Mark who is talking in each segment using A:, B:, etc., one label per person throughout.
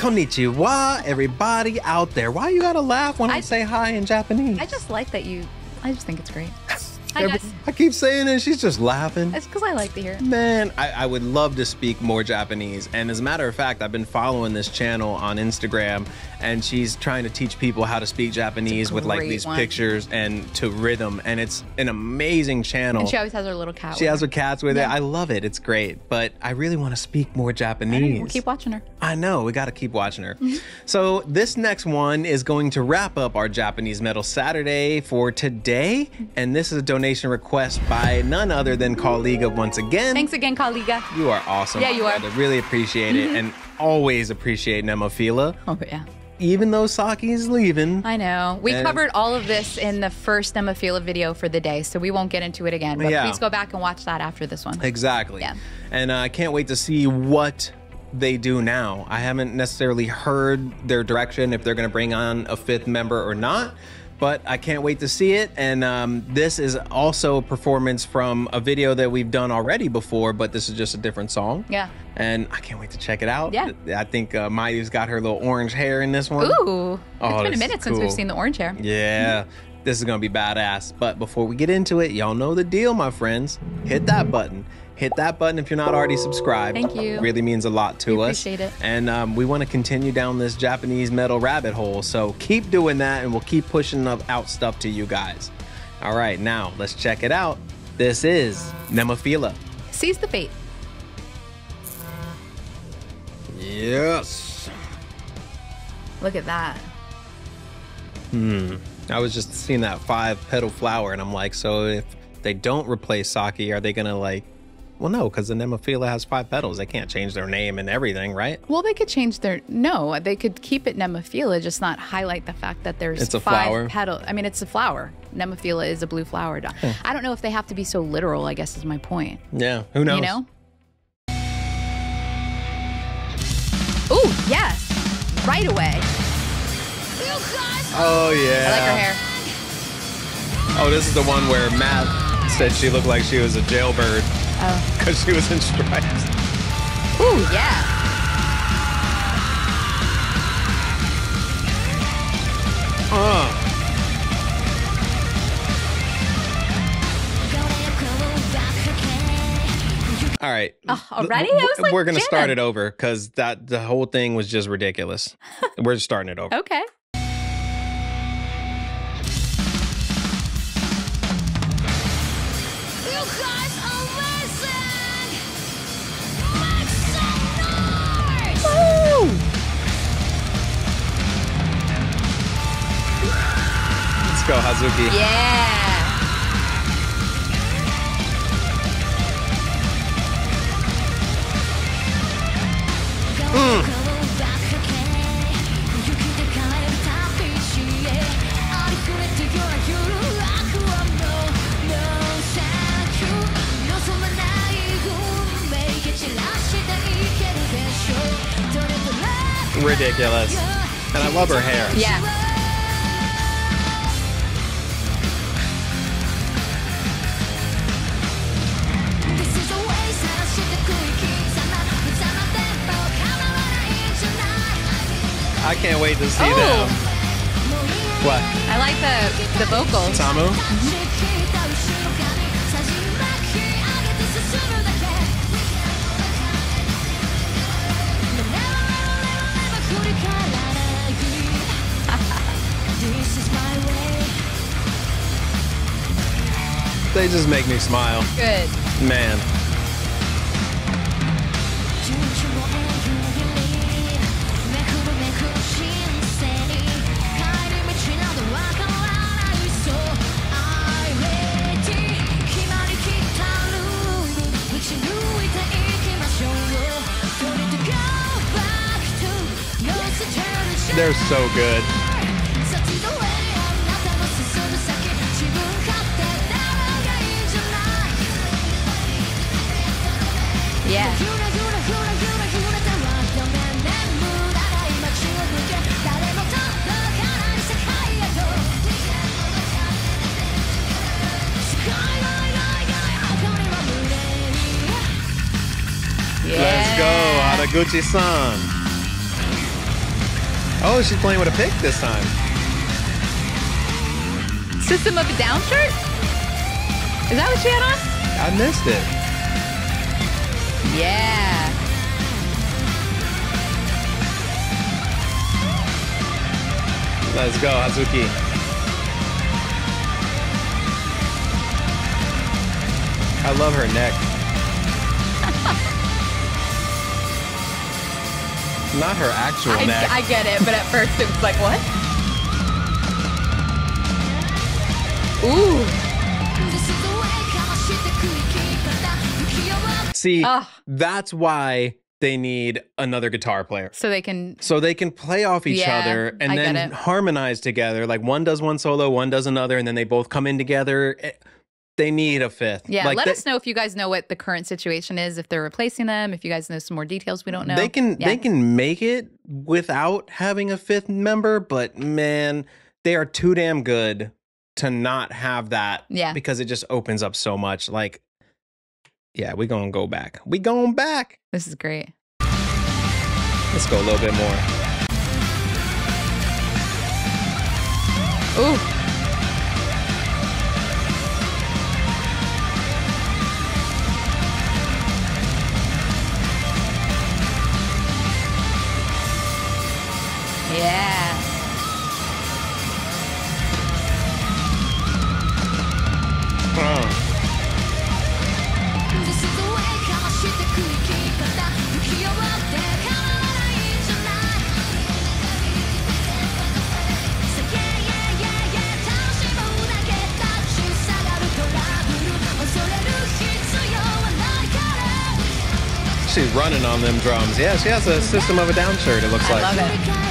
A: Konnichiwa, everybody out there. Why you gotta laugh when I,
B: I-
A: say hi in Japanese?
B: I just like that you. I just think it's great. Hi guys.
A: I keep saying it, she's just laughing.
B: It's because I like to hear it.
A: Man, I, I would love to speak more Japanese. And as a matter of fact, I've been following this channel on Instagram, and she's trying to teach people how to speak Japanese with like these
B: one.
A: pictures and to rhythm. And it's an amazing channel.
B: And she always has her little cat.
A: She has
B: her.
A: her cats with it. I love it. It's great. But I really want to speak more Japanese.
B: We'll keep watching her.
A: I know, we got to keep watching her.
B: Mm-hmm.
A: So, this next one is going to wrap up our Japanese Metal Saturday for today. And this is a donation request by none other than Kaliga once again.
B: Thanks again, Kaliga.
A: You are awesome.
B: Yeah, you are.
A: brother. Really appreciate it. And always appreciate Nemophila.
B: Oh yeah.
A: Even though Saki's leaving.
B: I know. We
A: And-
B: covered all of this in the first Emma video for the day, so we won't get into it again. But
A: Yeah.
B: please go back and watch that after this one.
A: Exactly.
B: Yeah.
A: And uh, I can't wait to see what they do now. I haven't necessarily heard their direction if they're going to bring on a fifth member or not, but I can't wait to see it. And um, this is also a performance from a video that we've done already before, but this is just a different song.
B: Yeah.
A: And I can't wait to check it out.
B: Yeah.
A: I think uh, Mayu's got her little orange hair in this one.
B: Ooh.
A: Oh,
B: it's been a minute since we've seen the orange hair.
A: Yeah, this is gonna be badass. But before we get into it, y'all know the deal, my friends. Hit that button. Hit that button if you're not already subscribed.
B: Thank you.
A: It really means a lot to
B: We
A: us.
B: appreciate it.
A: And um, we want to continue down this Japanese metal rabbit hole. So keep doing that, and we'll keep pushing up- out stuff to you guys. All right, now let's check it out. This is Nemophila.
B: Seize the fate.
A: Yes.
B: Look at that. Hmm.
A: I was just seeing that five petal flower, and I'm like, so if they don't replace Saki, are they gonna like? Well, no, because the Nemophila has five petals. They can't change their name and everything, right?
B: Well, they could change their no. They could keep it Nemophila, just not highlight the fact that there's
A: It's a
B: five
A: flower.
B: petal. I mean, it's a flower. Nemophila is a blue flower. I don't know if they have to be so literal. I guess is my point.
A: Yeah, who knows?
B: You know. Ooh, yes, right away.
A: Oh yeah.
B: I like her hair.
A: Oh, this is the one where Matt said she looked like she was a jailbird
B: Oh,
A: because she was in stripes.
B: ooh, yeah.
A: Uh. All right.
B: Oh, already? I was, like,
A: We're gonna start it over because that the whole thing was just ridiculous. We're starting it over.
B: Okay.
A: Go,
B: Yeah. Hmm.
A: Ridiculous. And I love her hair.
B: Yeah.
A: I can't wait to see
B: Oh.
A: them. What?
B: I like the the vocals.
A: Samu? Mm-hmm. They just make me smile.
B: Good.
A: Man. They're so good.
B: Yeah.
A: Let's go. Haraguchi-san. Oh, she's playing with a pick this time.
B: System of a Down shirt? Is that what she had on?
A: I missed it.
B: Yeah.
A: Let's go, Hazuki. I love her neck. Not her actual
B: I,
A: neck.
B: I get it, but at first it was like, what? Ooh.
A: See,
B: Ugh.
A: that's why they need another guitar player.
B: So they can.
A: So they can play off each
B: Yeah,
A: other and
B: I
A: then harmonize together. Like one does one solo, one does another, and then they both come in together. Eh, They need a fifth.
B: Yeah,
A: like
B: let
A: they,
B: us know if you guys know what the current situation is, if they're replacing them, if you guys know some more details we don't know.
A: They can
B: Yeah.
A: they can make it without having a fifth member, but man, they are too damn good to not have that.
B: Yeah.
A: Because it just opens up so much. Like, yeah, we gonna go back. We going back.
B: This is great.
A: Let's go a little bit more.
B: Ooh.
A: She's running on them drums. Yeah, she has a System of a Down shirt, it looks
B: I
A: like.
B: love it.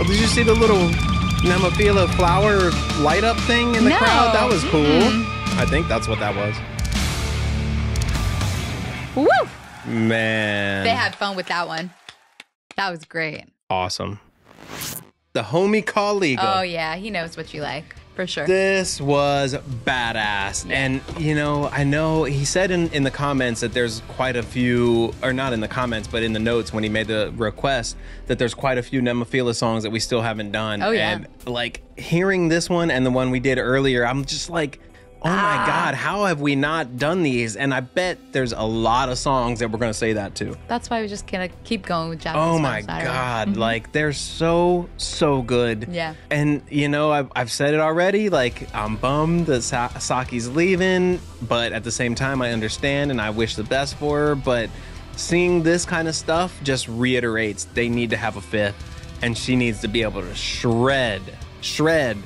A: Oh, did you see the little Nemophila flower light up thing in the
B: No.
A: crowd? That was cool.
B: Mm-mm.
A: I think that's what that was.
B: Woo!
A: Man.
B: They had fun with that one. That was great.
A: awesome. The homie colleague.
B: Oh yeah, he knows what you like for sure.
A: This was badass. And, you know, I know he said in, in the comments that there's quite a few, or not in the comments, but in the notes when he made the request, that there's quite a few Nemophila songs that we still haven't done.
B: Oh, yeah.
A: And, like, hearing this one and the one we did earlier, I'm just like, oh
B: Ah.
A: my God, how have we not done these? And I bet there's a lot of songs that we're going to say that to.
B: That's why we're just gonna keep going with Japanese.
A: Oh my god! Like they're so so good.
B: Yeah.
A: And you know I've, I've said it already. Like I'm bummed that Sa- Saki's leaving, but at the same time I understand and I wish the best for her. But seeing this kind of stuff just reiterates they need to have a fifth, and she needs to be able to shred, shred.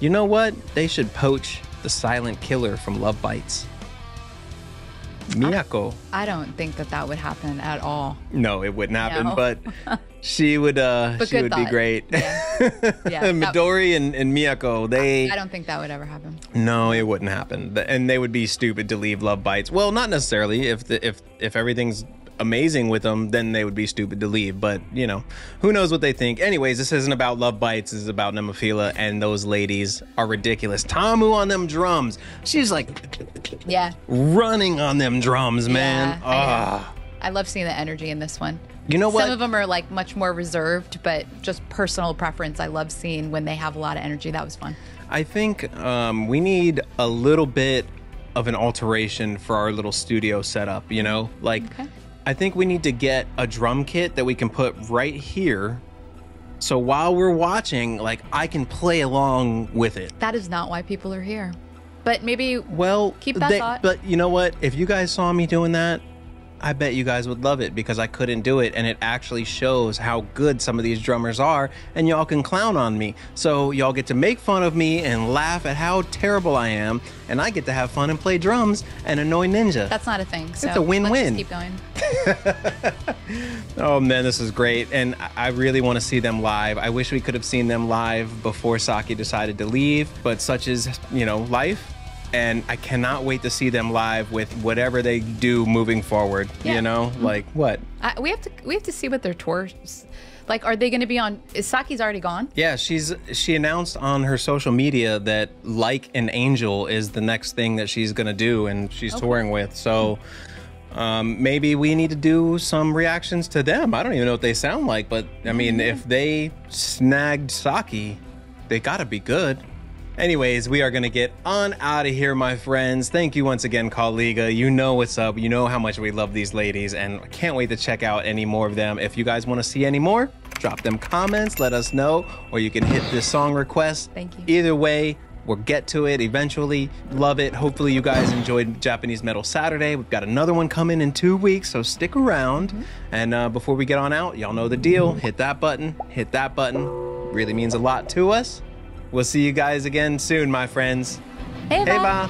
A: You know what? They should poach the silent killer from Love Bites. Miyako.
B: I don't think that that would happen at all.
A: No, it wouldn't happen,
B: No.
A: but she would uh
B: But
A: she would be great.
B: Yeah. Yeah,
A: Midori and, and Miyako, they
B: I don't think that would ever happen.
A: no, it wouldn't happen. And they would be stupid to leave Love Bites. Well, not necessarily. If the, if if everything's amazing with them, then they would be stupid to leave. But you know, who knows what they think? Anyways, this isn't about Love Bites. This is about Nemophila, and those ladies are ridiculous. Tamu on them drums. She's like
B: Yeah.
A: running on them drums, man.
B: Yeah, I.
A: Ah.
B: I love seeing the energy in this one.
A: You know what?
B: Some of them are like much more reserved, but just personal preference. I love seeing when they have a lot of energy. That was fun.
A: I think um, we need a little bit of an alteration for our little studio setup, you know? Like,
B: Okay.
A: I think we need to get a drum kit that we can put right here. So while we're watching, like, I can play along with it.
B: That is not why people are here. But maybe
A: Well,
B: Keep that
A: they-
B: thought.
A: But you know what? If you guys saw me doing that, I bet you guys would love it because I couldn't do it, and it actually shows how good some of these drummers are, and y'all can clown on me. So y'all get to make fun of me and laugh at how terrible I am, and I get to have fun and play drums and annoy Ninja.
B: that's not a thing. So
A: a win-win.
B: Keep going.
A: Oh man, this is great, and I- I really want to see them live. I wish we could have seen them live before Saki decided to leave, but such is you know life, and I cannot wait to see them live with whatever they do moving forward.
B: Yeah.
A: You know, like what?
B: I, we have to we have to see what their tours like. Are they going to be on? Is Saki's already gone?
A: Yeah, she's she announced on her social media that like an angel is the next thing that she's gonna do, and she's touring with. So. Um, maybe we need to do some reactions to them. I don't even know what they sound like, but I mean, if they snagged Saki, they gotta be good. Anyways, we are gonna get on out of here, my friends. Thank you once again, Colleaga. You know what's up. You know how much we love these ladies, and I can't wait to check out any more of them. If you guys want to see any more, drop them comments, let us know, or you can hit this song request.
B: Thank you.
A: Either way, we'll get to it eventually. Love it. Hopefully, you guys enjoyed Japanese Metal Saturday. We've got another one coming in two weeks, so stick around. And uh, before we get on out, y'all know the deal. Hit that button, hit that button. Really means a lot to us. We'll see you guys again soon, my friends.
B: Hey,
A: Hey, bye.